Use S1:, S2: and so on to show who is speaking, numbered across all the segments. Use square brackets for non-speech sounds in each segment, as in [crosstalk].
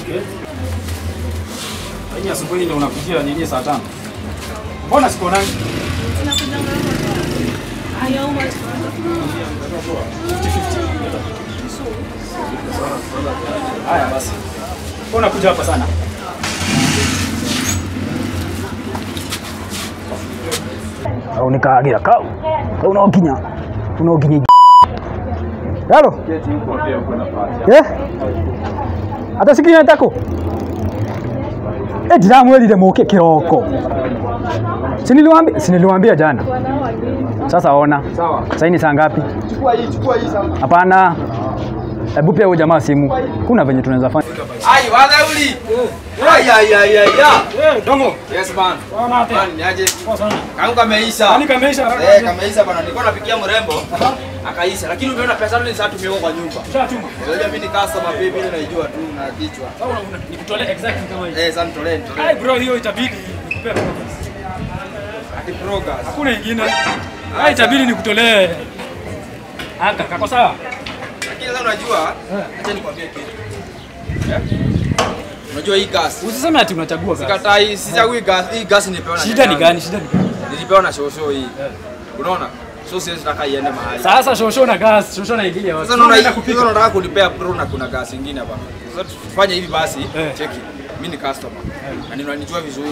S1: Okay. Asubuhi ndio unakujia nini saa tano? Mbona sikuonani? Haya basi. Mbona kuja hapa sana? Au nikagira kau. Kau no kinya. no kinya. Halo? Eh? Hata sikinya tako. Eh, ndiramwirire muke kiroko. Siniliwaambia, siniliwaambia jana. Sasa ona.
S2: Sawa.
S1: Sasa ni saa ngapi?
S2: Chukua hii, chukua hii sasa.
S1: Hapana. Hebu pia huyo jamaa simu. Kuna venye tunaweza fanya.
S2: Ai, wadhauli. Ai ai ai ai. ya.
S1: Eh, dongo.
S2: Yes man.
S1: Bwana ate.
S2: Man, niaje?
S1: Poa sana.
S2: Kangu kameisha.
S1: Kani kameisha?
S2: Eh, kameisha bana. Nilikuwa napikia mrembo. Akaisha. Lakini umeona pesa ndio sasa tumeweka kwa nyumba.
S1: Shatuma.
S2: Unajua mimi ni customer baby ile naijua tu na kichwa.
S1: Sasa una- exactly kama hiyo.
S2: Eh, sasa nitolee
S1: Ai bro, hiyo itabidi nikupe progress.
S2: Ati progress.
S1: Hakuna ingine. Ai itabidi nikutolee. Aka kako sawa?
S2: Lakini sasa unajua, acha nikwambie kitu. Unajua hii gas.
S1: Usiseme ati unachagua gas.
S2: Sikatai, sichagui gas. Hii gas nipewa na
S1: Shida ni gani? Shida ni gani?
S2: Nilipewa na shosho hii. Unaona? So siwezi taka iende mahali.
S1: Sasa shosho na gas, shosho na ingilia wapi?
S2: Sasa
S1: Unaenda kupika.
S2: unataka kunipea pro na kuna gas ingine hapa. Sasa tufanye hivi basi,
S1: Eh.
S2: cheki. Mimi ni customer. Na ninanijua vizuri.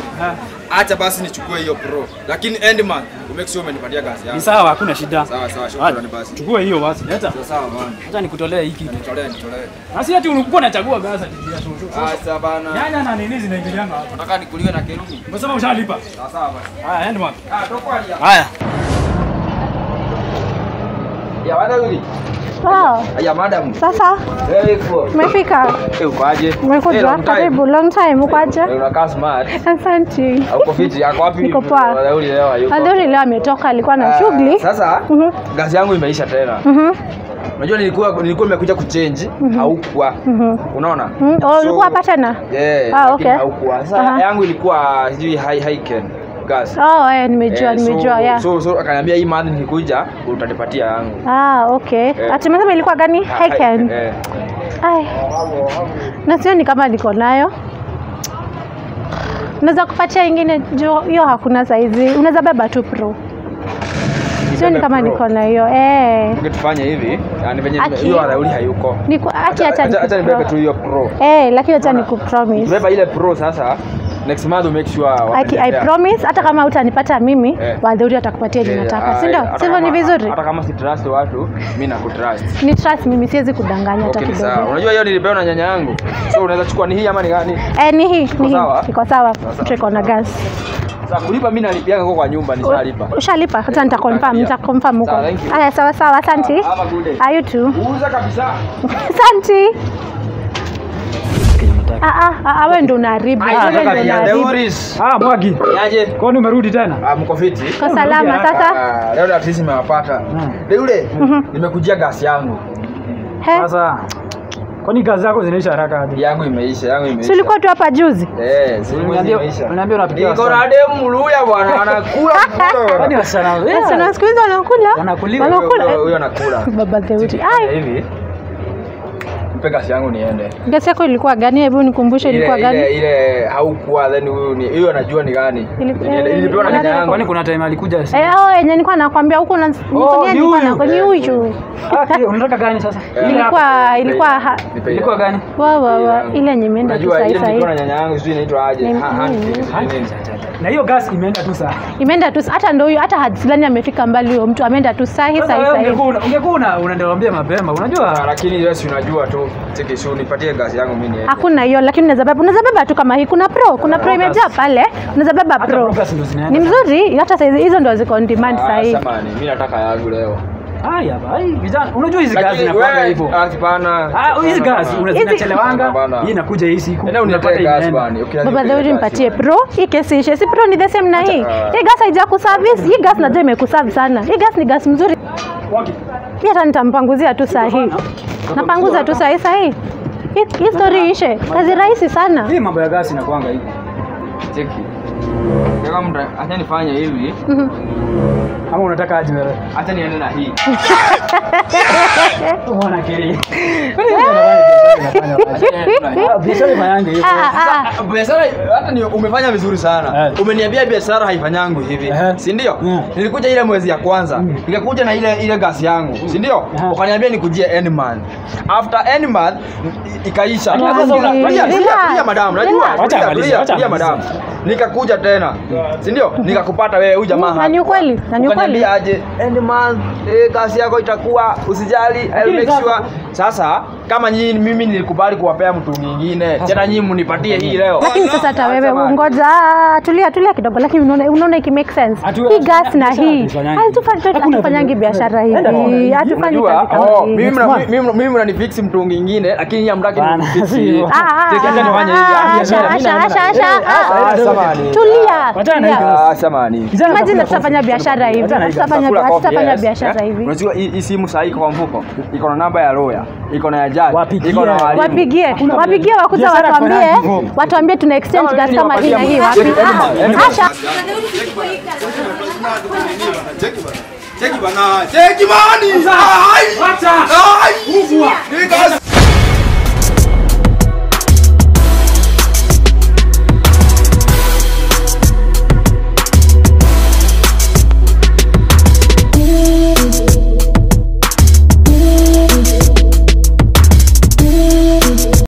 S2: Acha basi nichukue hiyo pro. Lakini end month, umake sure umenipatia yako
S1: Ni sawa, hakuna shida.
S2: Sawa sawa, shukrani basi.
S1: Chukua hiyo basi. Leta.
S2: Sawa bwana.
S1: Acha nikutolee hiki.
S2: Nitolee, nitolee.
S1: Na si ati ulikuwa unachagua gas ati shosho.
S2: Acha bana.
S1: Nyanya na nini zinaingiliana hapa?
S2: Nataka nikuliwe na Kerumi.
S1: Umesema ushalipa.
S2: Sawa sawa basi.
S1: Haya, end month.
S2: Ah, tokwali ya.
S1: Haya.
S2: Ya wada Madam.
S3: Sasa
S2: Eh,
S3: umefika,
S2: Eh, uko aje?
S3: Umekuja. Karibu, long time.
S2: Eh, Unakaa smart.
S3: Asante.
S2: Uko fiti? Yako wapi?
S3: Niko poa.
S2: Wada leo yuko.
S3: Adhuri leo ametoka, alikuwa na
S2: Ah,
S3: shughuli.
S2: Sasa
S3: Gasi
S2: gazi yangu imeisha tena.
S3: Mhm,
S2: Unajua nilikuwa nilikuwa nimekuja kuchange, haukuwa.
S3: mhm.
S2: Unaona?
S3: Mm, oh,
S2: So-
S3: ulikuwa hapa tena?
S2: Yeah,
S3: Ah, okay.
S2: haukuwa. Sasa yangu ilikuwa sijui high high can gas.
S3: Oh, eh, nimejua,
S2: Eh,
S3: nimejua,
S2: so,
S3: yeah.
S2: So so akaniambia hii month nikikuja utanipatia yangu.
S3: Ah, okay.
S2: Eh.
S3: Ati umesema ilikuwa gani? Haiken.
S2: Eh.
S3: Ai. Na sioni kama niko nayo. Unaweza kupatia ingine juu hiyo hakuna saizi. Unaweza beba tu pro. Sioni kama
S2: Pro.
S3: niko na hiyo. Eh.
S2: Ungetufanya hivi. Yani venye hiyo arauli hayuko.
S3: Niko acha. Acha
S2: acha nibebe tu hiyo pro.
S3: Eh, lakini acha nikupromise.
S2: Beba ile pro sasa. Next month make sure
S3: Aki, I promise hata kama utanipata mimi
S2: yeah.
S3: wadhuri atakupatia
S2: yeah.
S3: jinataka nataka si ndio? sivyo ni vizuri?
S2: Hata kama si trust watu, mimi na kutrust
S3: ni trust mimi siwezi kudanganya hata
S2: Okay,
S3: kidogo.
S2: Unajua hiyo nilipewa na nyanya yangu. So unaweza chukua ni hii ama ni gani?
S3: eh ni hii ni hii. iko sawa. Tuko na gas
S2: Sasa kulipa mimi nalipianga kwa kwa nyumba nishalipa.
S3: ushalipa? Hata nita confirm nita confirm huko.
S2: Sawa,
S3: haya sawa sawa asante are you too?
S2: Uuza kabisa. [laughs]
S3: asante ah ah ah ndo unaharibu
S2: Ah,
S3: ndo.
S1: Ah, Mwagi.
S2: Niaje?
S1: Kwani umerudi tena?
S2: Ah, mko fiti?
S3: kwa salama sasa
S2: Ah, leo at least nimewapata. Deule, nimekujia gasi yangu.
S1: Sasa kwani kazi yako zinaisha haraka hadi?
S2: Yangu imeisha, yangu
S3: si ulikuwa tu hapa juzi
S2: Eh, si imeisha. Niko
S1: wasichana.
S2: na demu mluya bwana, anakula [laughs]
S1: Kwani
S2: mkula.
S1: wasichana
S3: siku hizi wanakula wanakula
S2: huyo- Huyo anakula.
S3: baba theuri ai
S2: hivi. Mpe kasi yangu niende.
S3: gasi yako ilikuwa gani hebu nikumbushe ilikuwa
S2: gani? ile ile haukuwa then huyu ni hiyo anajua ni gani. Nilipewa na
S3: nani
S2: yangu.
S1: Kwani kuna time alikuja? sasa?
S3: Eh, oh, yenye nilikuwa nakwambia huko na
S1: Oh,
S3: nifanyia
S1: ni
S3: nilikuwa
S1: nako
S3: na ni huyu.
S1: Ah, unataka gani sasa?
S2: Eh.
S3: Ilikuwa ilikuwa.
S1: Ilikuwa gani?
S3: wa wa wa ile yenye imeenda tu
S2: sasa
S3: hivi.
S2: ile nilikuwa na nyanya yangu sijui inaitwa aje.
S1: Na hiyo gas imeenda tu saa.
S3: Imeenda tu hata ndio huyo hata hadi fulani amefika mbali huyo mtu ameenda tu
S1: Sasa
S3: sahi
S1: wewe ungekuwa una- ungekuwa una- unaendelea mapema.
S2: Ah,
S1: Unajua?
S2: lakini wewe si unajua tu. Cheki unipatie gasi yangu mimi niende.
S3: Hakuna hiyo lakini unaweza beba unaweza beba tu kama hii kuna pro kuna pro imejaa pale unaweza beba pro. Ni mzuri hata saizi hizo ndio ziko on demand
S2: sasa
S3: hivi.
S2: samani, mimi nataka yangu leo.
S1: Haya bhai, vijana, unajua hizi
S2: gazi
S1: zinakuwa hivyo.
S2: ah, hapana.
S1: Ah, hizi gazi
S2: unazinachelewanga.
S1: Hii inakuja hii siku.
S2: Enda
S1: unapata gazi
S2: bwana. Ukiniambia
S3: Baba
S2: uniletee nipatie
S3: mpatie pro hii kesi ishe si pro ni the same na hii
S2: Acha.
S3: hii gas haija kuservice hii gas najua imekuservice sana hii gas ni gas mzuri. Pia hata nitampanguzia tu sahihi. Napanguza tu sahihi sahihi, Hii story ishe. Kazi rahisi sana.
S1: Hii mambo ya gasi na kwanga hivi.
S2: Cheki. Acha nifanye hivi,
S3: Mhm.
S1: Ama unataka aje wewe?
S2: acha niende na hii. [laughs]
S1: Umeona kile. [laughs] Biashara
S2: hata ni umefanya vizuri sana.
S1: Eh.
S2: umeniambia biashara haifanyangu hivi.
S1: Sindio
S2: si ndio?
S1: Mm.
S2: nilikuja ile mwezi ya kwanza. Nikakuja na ile ile gasi yangu. Si ndio?
S1: Eh.
S2: ukaniambia nikujie any month. After any month ikaisha. Madam najua madam nikakuja tena. Si ndio nikakupata wewe huyu jamaa
S3: Na ni
S2: kweli
S3: ukweli, na ni ukweli.
S2: Aje? End month eh, gasi yako itakuwa usijali I'll make sure. Sasa kama nyinyi mimi nilikubali kuwapea mtu mwingine. Tena nyinyi mnipatie hii leo.
S3: Lakini sasa hata wewe
S2: ungoja
S3: ngoja tulia tulia kidogo lakini unaona unaona iki make sense. Hii gas na hii
S1: hatufanyangi.
S3: hatufanyi hatufanyangi biashara. hivi hatufanyi kazi kama
S2: oh,
S3: hii.
S2: mimi mimi- nani mnanifix mtu mwingine lakini nyinyi hamtaki.
S3: Ah, ah,
S2: acha
S3: ah, ah,
S2: mimi
S3: tulia. Tulia.
S1: samani.
S3: Imagine tutafanya biashara hivi. Tutafanya tutafanya biashara
S2: Eh?
S3: hivi.
S2: Unajua hii simu sahi kwa mfuko iko na namba ya lawyer, iko na
S1: Wapigie.
S2: iko na walimu.
S3: wapigie
S1: biashara
S3: watuambie watuambie tuna exchange gas kama hii na hii wapi
S2: mtu-
S3: Ah,
S2: Anyone,
S3: Asha
S2: Cheki bana. Cheki bana. Cheki mani. Ai. Ai. Ni kazi.